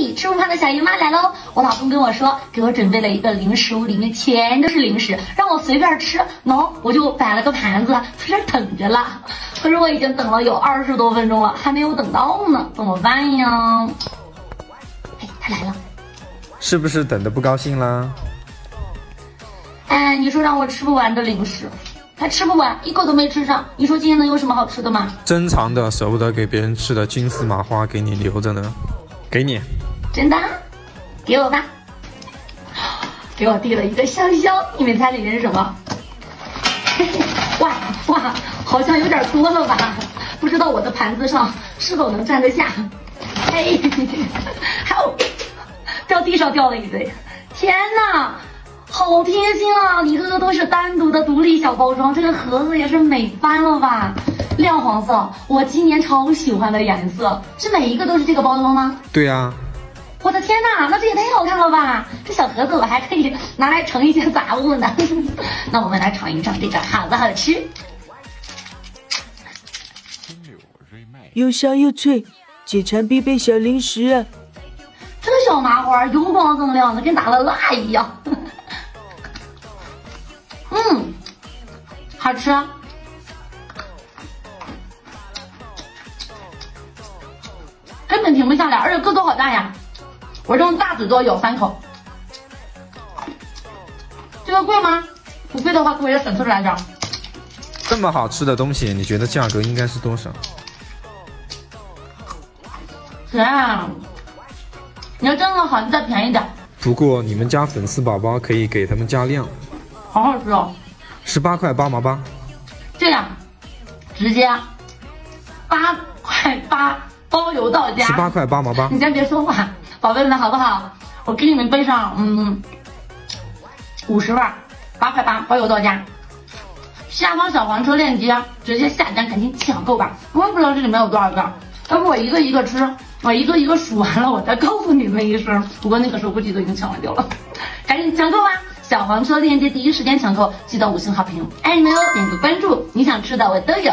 嘿，吃午饭的小姨妈来喽！我老公跟我说，给我准备了一个零食屋，里面全都是零食，让我随便吃。喏，我就摆了个盘子，在这等着了。可是我已经等了有二十多分钟了，还没有等到呢，怎么办呀？嘿，他来了，是不是等的不高兴啦？哎，你说让我吃不完的零食，还吃不完，一口都没吃上。你说今天能有什么好吃的吗？珍藏的、舍不得给别人吃的金丝麻花给你留着呢，给你。真的？给我吧。给我递了一个香香，你们猜里面是什么？哇哇，好像有点多了吧？不知道我的盘子上是否能站得下？嘿，还有，掉地上掉了一堆。天哪！好贴心啊！里头的都是单独的独立小包装，这个盒子也是美翻了吧？亮黄色，我今年超喜欢的颜色，是每一个都是这个包装吗？对呀。我的天哪，那这也太好看了吧！这小盒子我还可以拿来盛一些杂物呢。那我们来尝一尝这个好不好吃？又香又脆，解馋必备小零食啊！这小麻花油光锃亮的，跟打了蜡一样。嗯，好吃，根本停不下来，而且个头好大呀！我这种大嘴多咬三口。这个贵吗？不贵的话，给我也省出来点。这么好吃的东西，你觉得价格应该是多少？谁啊，你要真的好，就再便宜点。不过你们家粉丝宝宝可以给他们加量。好好吃哦，十八块八毛八，这样，直接八块八包邮到家。十八块八毛八，你先别说话，宝贝们好不好？我给你们背上，嗯，五十万，八块八包邮到家。下方小黄车链接，直接下单，赶紧抢购吧！我也不知道这里面有多少个，要不我一个一个吃，我一个一个数完了，我再告诉你们一声。不过那个时候估计都已经抢完掉了，赶紧抢购吧！小黄车链接第一时间抢购，记得五星好评，爱你们哦！点个关注，你想吃的我都有。